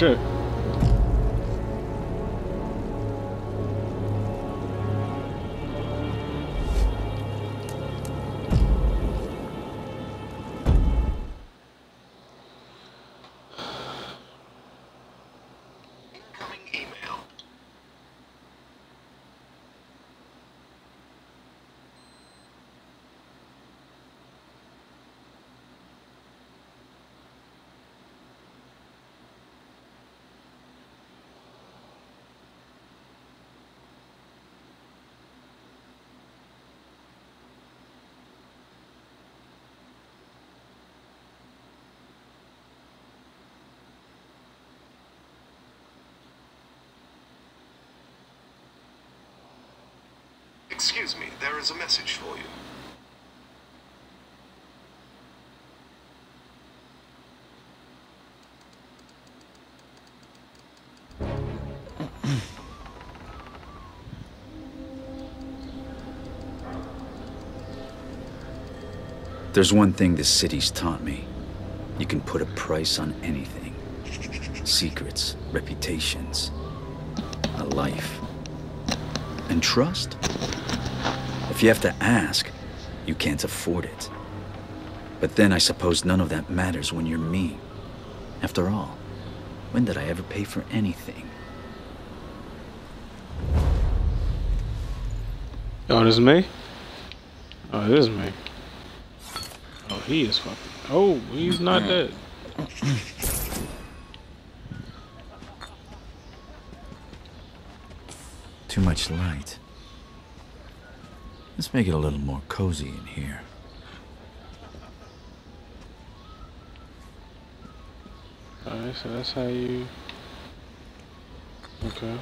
shit. Excuse me, there is a message for you. There's one thing this city's taught me. You can put a price on anything. Secrets, reputations, a life. And trust? If you have to ask, you can't afford it. But then I suppose none of that matters when you're me. After all, when did I ever pay for anything? Oh, this is me? Oh, this is me. Oh, he is fucking. Oh, he's not dead. Too much light. Let's make it a little more cozy in here. Alright, so that's how you. Okay.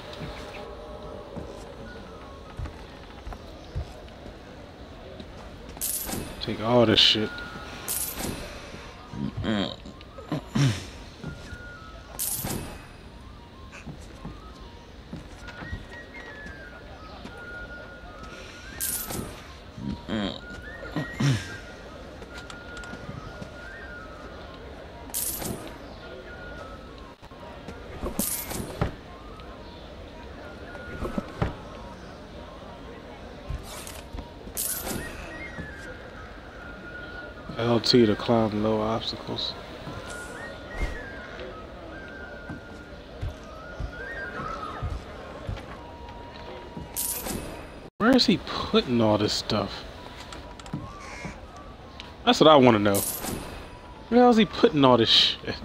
Take all this shit. LT to climb low obstacles. Where is he putting all this stuff? That's what I want to know. Where the hell is he putting all this shit?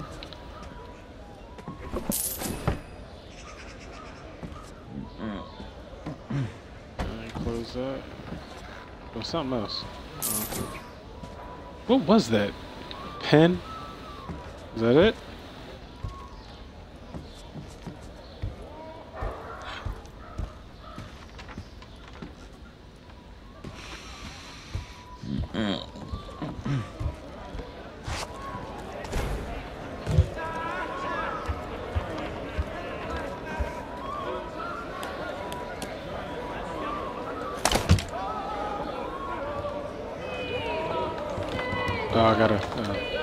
Mm. Alright, close that. Or something else. Uh, What was that? Pen? Is that it? Oh, I gotta. Uh,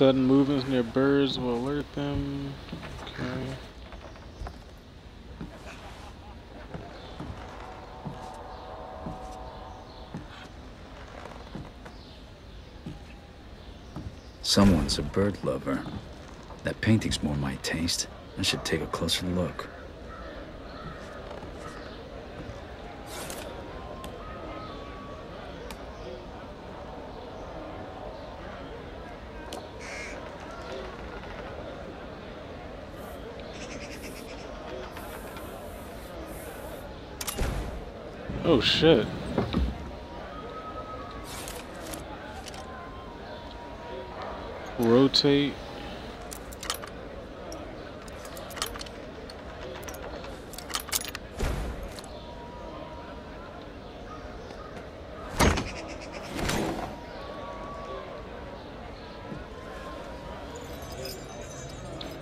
sudden movements near birds will alert them. Okay. Someone's a bird lover. That painting's more my taste. I should take a closer look. Oh shit. Rotate.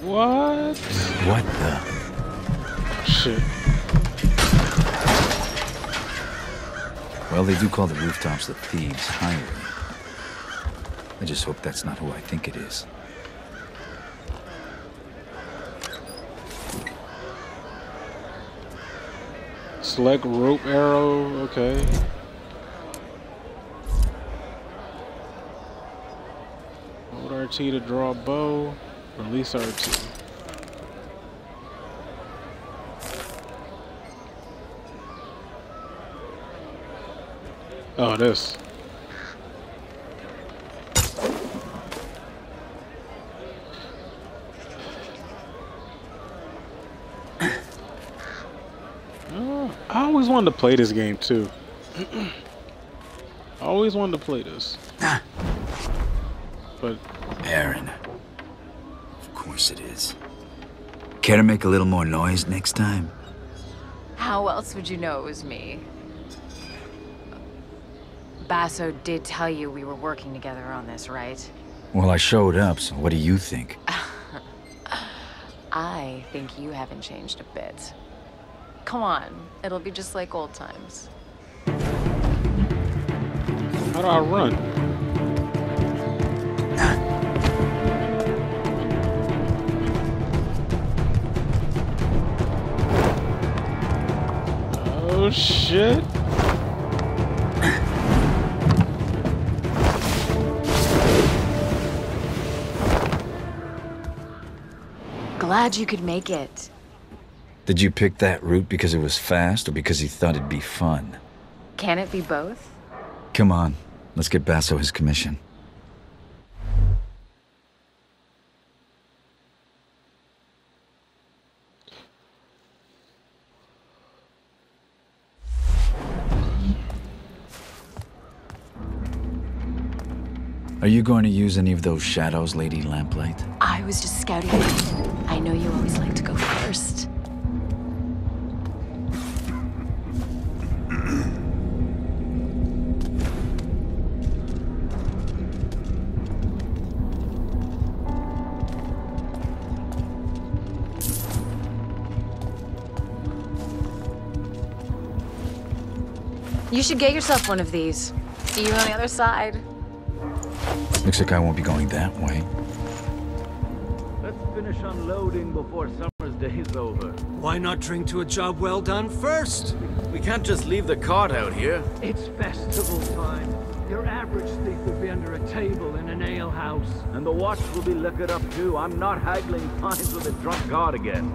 What? What the? shit. Well, they do call the rooftops the Thieves' Highway. I just hope that's not who I think it is. Select rope arrow, okay. Hold RT to draw bow. Release RT. Oh, it is. Oh, I always wanted to play this game too. I always wanted to play this. But Erin. Of course it is. Care to make a little more noise next time? How else would you know it was me? Basso did tell you we were working together on this, right? Well, I showed up, so what do you think? I think you haven't changed a bit. Come on, it'll be just like old times. how do I run? Oh shit. Glad you could make it. Did you pick that route because it was fast or because you thought it'd be fun? Can it be both? Come on, let's get Basso his commission. Are you going to use any of those shadows, Lady Lamplight? I was just scouting. I know you always like to go first. You should get yourself one of these. See you on the other side. Looks like I won't be going that way. Let's finish unloading before summer's day is over. Why not drink to a job well done first? We can't just leave the cart out here. It's festival time. Your average thief would be under a table in an ale house. And the watch will be liquored up too. I'm not haggling fines with a drunk guard again.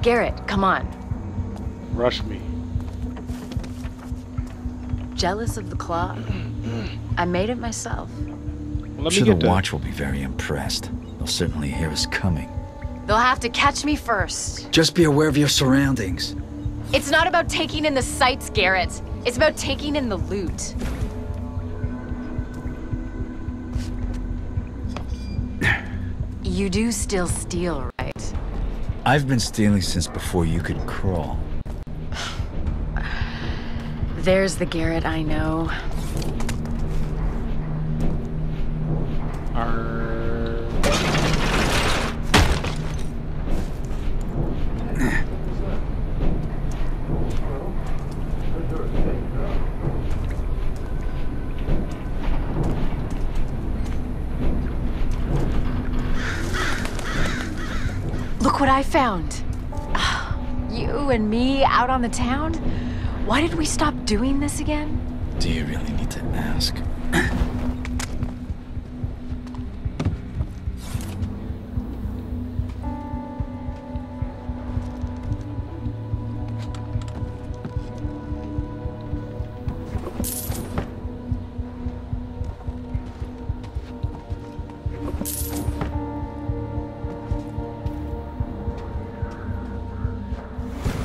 Garrett, come on. Rush me. Jealous of the claw? I made it myself. Well, let sure get the that. watch will be very impressed. They'll certainly hear us coming. They'll have to catch me first. Just be aware of your surroundings. It's not about taking in the sights, Garrett. It's about taking in the loot. You do still steal, right? I've been stealing since before you could crawl. There's the Garrett I know. Arr. Look what I found. Ah, You and me out on the town? Why did we stop doing this again? Do you really need to ask?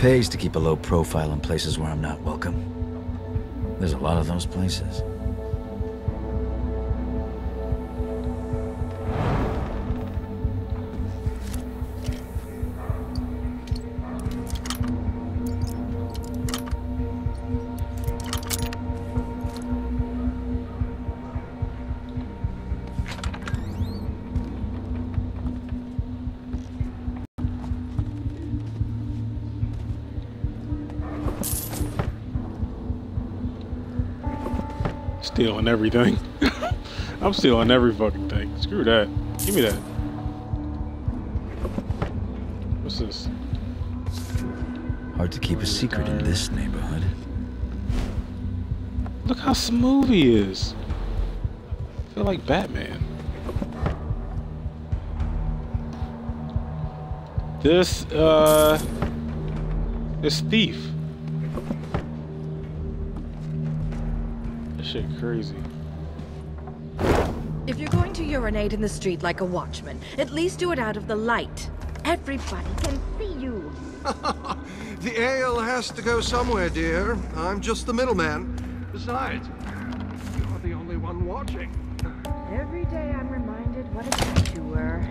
Pays to keep a low profile in places where I'm not welcome. There's a lot of those places. Stealing everything. I'm stealing every fucking thing. Screw that. Give me that. What's this? Hard to keep a secret in this neighborhood. Look how smooth he is. I feel like Batman. This, uh, this thief. Shit crazy. If you're going to urinate in the street like a watchman, at least do it out of the light. Everybody can see you. The ale has to go somewhere, dear. I'm just the middleman. Besides, you're the only one watching. Every day I'm reminded what a bitch you were.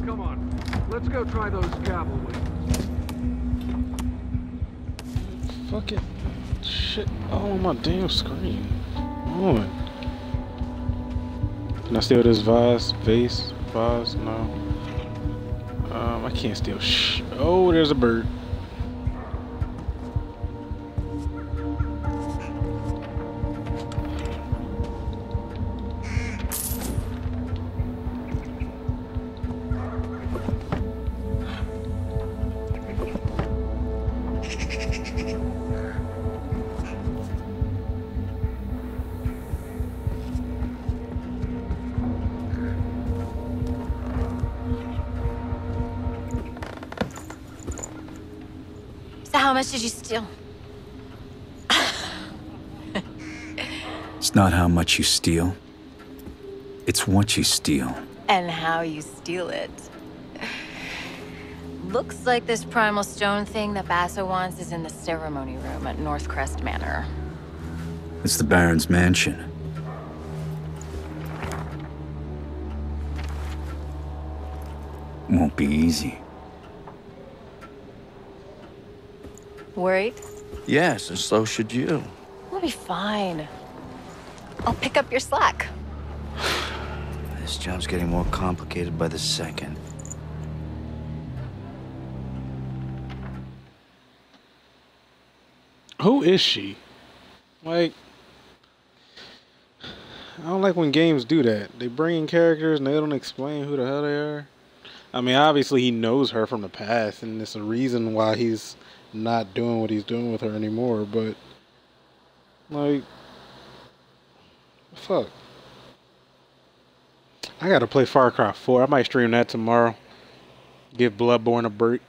Come on, let's go try those gavel wings. Fucking shit all on my damn screen. Come on. Can I steal this vase? Vase? Vase? No. Um, I can't steal sh- Oh, there's a bird. Ah, how much did you steal? It's not how much you steal. It's what you steal. And how you steal it. Looks like this primal stone thing that Basso wants is in the ceremony room at Northcrest Manor. It's the Baron's mansion. Won't be easy. Worried? Yes, and so should you. We'll be fine. I'll pick up your slack. This job's getting more complicated by the second. Who is she? Like, I don't like when games do that. They bring in characters and they don't explain who the hell they are. I mean, obviously he knows her from the past, and it's a reason why he's not doing what he's doing with her anymore. But like, fuck. I gotta play Far Cry 4. I might stream that tomorrow. Give Bloodborne a break.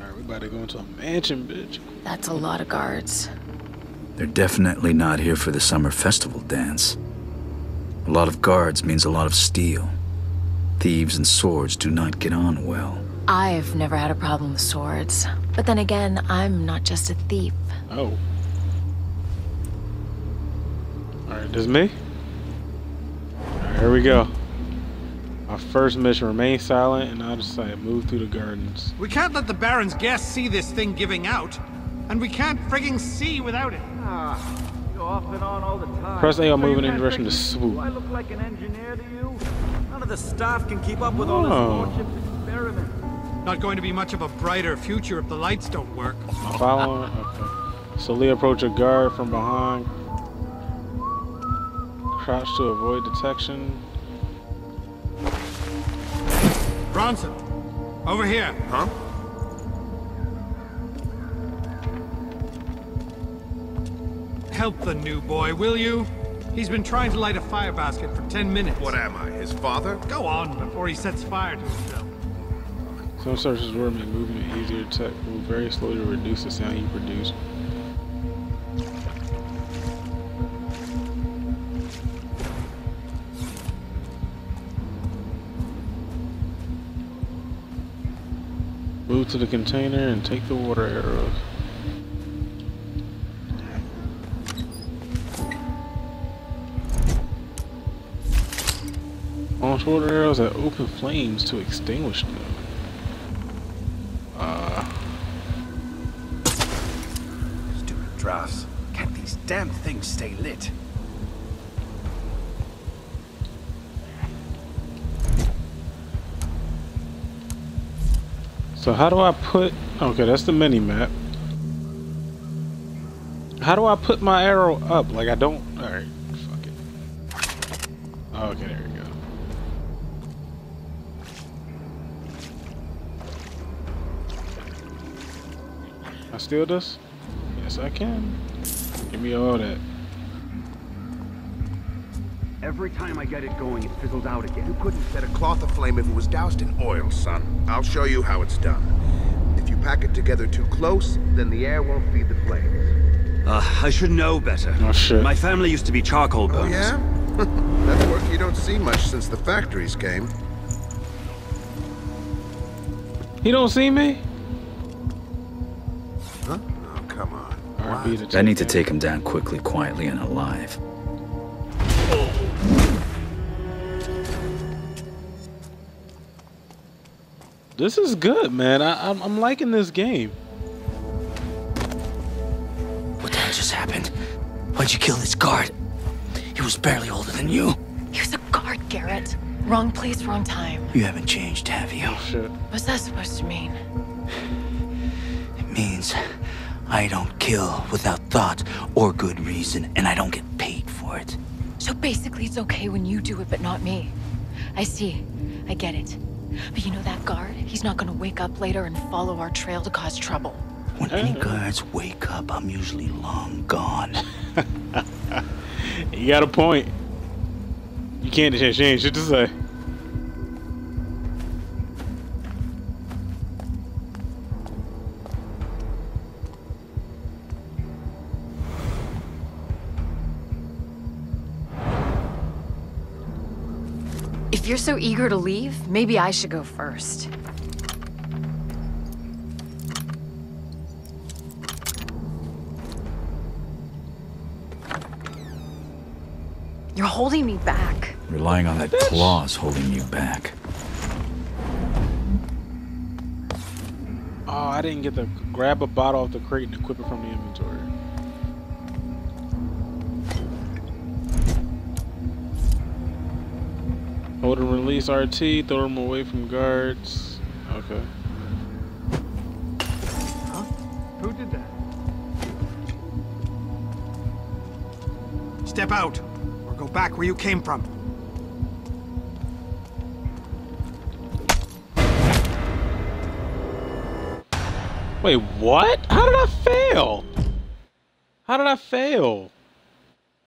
Alright, we about to go into a mansion, bitch. That's a lot of guards. They're definitely not here for the summer festival dance. A lot of guards means a lot of steel. Thieves and swords do not get on well. I've never had a problem with swords. But then again, I'm not just a thief. Oh. Alright, this is me? Alright, here we go. Our first mission, remain silent and out of sight. Move through the gardens. We can't let the Baron's guests see this thing giving out. And we can't frigging see without it. Ah, you off and on all the time. Press A on moving in can't direction to fix- swoop. Do I look like an engineer to you? None of the staff can keep up with all this Oh. Lordship's experiment. Not going to be much of a brighter future if the lights don't work. Am I following? Okay. Slowly approach a guard from behind. Crouch to avoid detection. Bronson, over here. Huh? Help the new boy, will you? He's been trying to light a fire basket for 10 minutes. What am I, his father? Go on before he sets fire to himself. Some searches will make movement easier to detect. Move very slowly to reduce the sound you produce. Move to the container and take the water arrows. Water arrows that open flames to extinguish them. Uh, Stupid drafts. Can't these damn things stay lit? So how do I put... Okay, that's the mini map. How do I put my arrow up? Like I don't... Alright, fuck it. Okay, there I steal this? Yes, I can. Give me all that. Every time I get it going, it fizzles out again. You couldn't set a cloth aflame if it was doused in oil, son. I'll show you how it's done. If you pack it together too close, then the air won't feed the flames. Uh, I should know better. Oh shit. My family used to be charcoal burners. Oh, burners. yeah? That's work you don't see much since the factories came. He don't see me? On. I need to take him down quickly, quietly, and alive. This is good, man. I, I'm, I'm liking this game. What the hell just happened? Why'd you kill this guard? He was barely older than you. He was a guard, Garrett. Wrong place, wrong time. You haven't changed, have you? Oh, shit. What's that supposed to mean? It means I don't kill without thought or good reason, and I don't get paid for it. So basically, it's okay when you do it, but not me. I see. I get it. But you know that guard? He's not gonna wake up later and follow our trail to cause trouble. When any guards wake up, I'm usually long gone. You got a point. You can't change shit to say. If you're so eager to leave, maybe I should go first. You're holding me back. Relying on that claw's holding you back. Oh, I didn't get to grab a bottle off the crate and equip it from the inventory. Oh, Hold and release RT, throw them away from guards. Okay. Who did that? Step out, or go back where you came from. Wait, what? How did I fail? How did I fail?